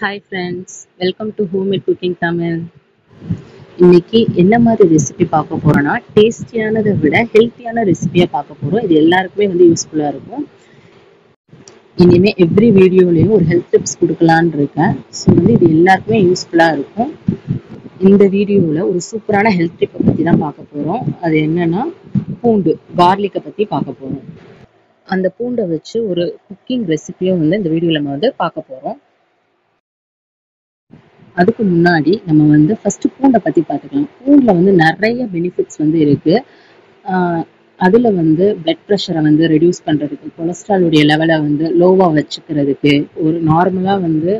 Hi friends welcome to homemade cooking Tamil இன்னைக்கு என்ன மாதிரி ரெசிபி பார்க்க போறோம்னா டேஸ்டியானதை விட ஹெல்த்தியான ரெசிபியாக பார்க்க போறோம். இது எல்லாருக்குமே வந்து யூஸ்ஃபுல்லாக இருக்கும். இனிமே எவ்ரி வீடியோலையும் ஒரு ஹெல்த் டிப்ஸ் கொடுக்கலான்னு இருக்கேன். ஸோ வந்து இது எல்லாருக்குமே யூஸ்ஃபுல்லாக இருக்கும். இந்த வீடியோவில் ஒரு சூப்பரான ஹெல்த் டிப்பை பற்றி தான் பார்க்க போகிறோம் அது என்னன்னா பூண்டு கார்லிக்கை பற்றி பார்க்க போகிறோம் அந்த பூண்டை வச்சு ஒரு குக்கிங் ரெசிபியை வந்து இந்த வீடியோவில் நம்ம வந்து பார்க்க போகிறோம் அதுக்கு முன்னாடி நம்ம வந்து ஃபர்ஸ்ட் பூண்டை பற்றி பார்த்துக்கலாம். பூண்டில் வந்து நிறைய பெனிஃபிட்ஸ் வந்து இருக்குது அதில் வந்து பிளட் ப்ரெஷரை வந்து ரெடியூஸ் பண்ணுறதுக்கு கொலஸ்ட்ராலுடைய லெவலை வந்து லோவாக வச்சுக்கிறதுக்கு ஒரு நார்மலாக வந்து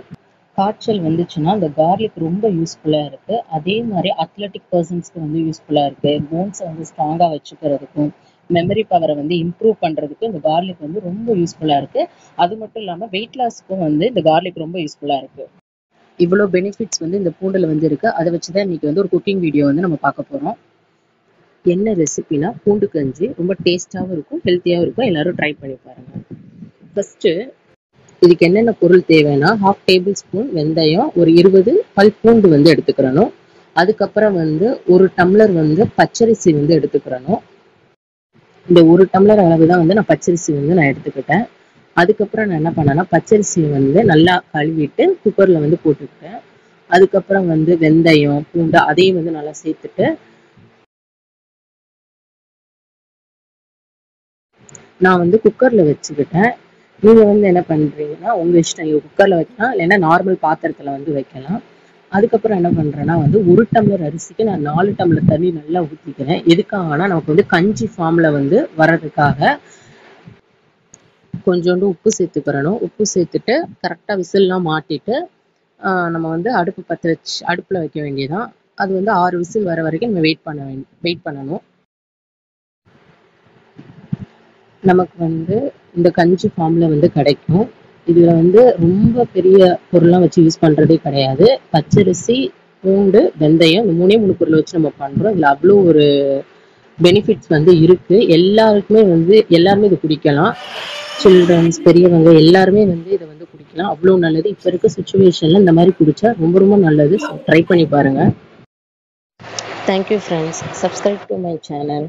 காய்ச்சல் வந்துச்சுன்னா அந்த கார்லிக் ரொம்ப யூஸ்ஃபுல்லாக இருக்குது அதே மாதிரி அத்லட்டிக் பர்சன்ஸ்க்கு வந்து யூஸ்ஃபுல்லாக இருக்குது போன்ஸை வந்து ஸ்ட்ராங்காக வச்சுக்கிறதுக்கும் மெமரி பவரை வந்து இம்ப்ரூவ் பண்ணுறதுக்கு இந்த கார்லிக் வந்து ரொம்ப யூஸ்ஃபுல்லாக இருக்குது அது மட்டும் இல்லாமல் வெயிட் லாஸ்க்கும் வந்து இந்த கார்லிக் ரொம்ப யூஸ்ஃபுல்லாக இருக்குது இவ்வளோ பெனிஃபிட்ஸ் வந்து இந்த பூண்டில் வந்து இருக்குது அதை வச்சு தான் இன்றைக்கி வந்து ஒரு குக்கிங் வீடியோ வந்து நம்ம பார்க்க போகிறோம் என்ன ரெசிபினா பூண்டு கஞ்சி ரொம்ப டேஸ்ட்டாகவும் இருக்கும் ஹெல்த்தியாகவும் இருக்கும். எல்லாரும் ட்ரை பண்ணி பாருங்கள் ஃபஸ்ட்டு இதுக்கு என்னென்ன பொருள் தேவைன்னா ஹாஃப் டேபிள் ஸ்பூன் வெந்தயம் ஒரு இருபது பல் பூண்டு வந்து எடுத்துக்கிறணும். அதுக்கப்புறம் வந்து ஒரு டம்ளர் வந்து பச்சரிசி வந்து எடுத்துக்கிறணும். இந்த ஒரு டம்ளர் அளவு தான் வந்து நான் பச்சரிசி வந்து நான் எடுத்துக்கிட்டேன். அதுக்கப்புறம் நான் என்ன பண்ணேன்னா பச்சரிசியை வந்து நல்லா கழுவிட்டு குக்கரில் வந்து போட்டுக்கிட்டேன். அதுக்கப்புறம் வந்து வெந்தயம் பூண்டு அதையும் வந்து நல்லா சேர்த்துட்டு நான் வந்து குக்கரில் வச்சுக்கிட்டேன். நீங்கள் வந்து என்ன பண்ணுறீங்கன்னா உங்கள் இஷ்டம் நீங்கள் குக்கரில் வைக்கலாம் இல்லைன்னா நார்மல் பாத்திரத்தில் வந்து வைக்கலாம். அதுக்கப்புறம் என்ன பண்ணுறேன்னா வந்து ஒரு டம்ளர் அரிசிக்கு நான் நாலு டம்ளர் தண்ணி நல்லா ஊற்றிக்கிறேன் எதுக்காகனா நமக்கு வந்து கஞ்சி ஃபார்மில் வந்து வர்றதுக்காக கொஞ்சோண்டு உப்பு சேர்த்துக்கிறணும் உப்பு சேர்த்துட்டு கரெக்டாக விசில்லாம் மாட்டிட்டு நம்ம வந்து அடுப்பு பற்ற வச்சு அடுப்பில் வைக்க வேண்டியதான் அது வந்து ஆறு விசில் வர வரைக்கும் நம்ம வெயிட் பண்ண வேண்டி வெயிட் பண்ணணும். நமக்கு வந்து இந்த கஞ்சி ஃபார்மில் வந்து கிடைக்கும். இதில் வந்து ரொம்ப பெரிய பொருள்லாம் வச்சு யூஸ் பண்ணுறதே கிடையாது. பச்சரிசி பூண்டு வெந்தயம் இந்த மூணே மூணு பொருளை வச்சு நம்ம பண்ணுறோம் இதில் அவ்வளோ ஒரு பெனிஃபிட்ஸ் வந்து இருக்குது எல்லாருக்குமே வந்து எல்லாருமே இது குடிக்கலாம். சில்ட்ரன்ஸ் பெரியவங்க எல்லாருமே வந்து இதை வந்து குடிக்கலாம். அவ்வளோ நல்லது. இப்போ இருக்க சுச்சுவேஷனில் இந்த மாதிரி குடித்தா ரொம்ப ரொம்ப நல்லது. ட்ரை பண்ணி பாருங்கள் thank you friends subscribe to my channel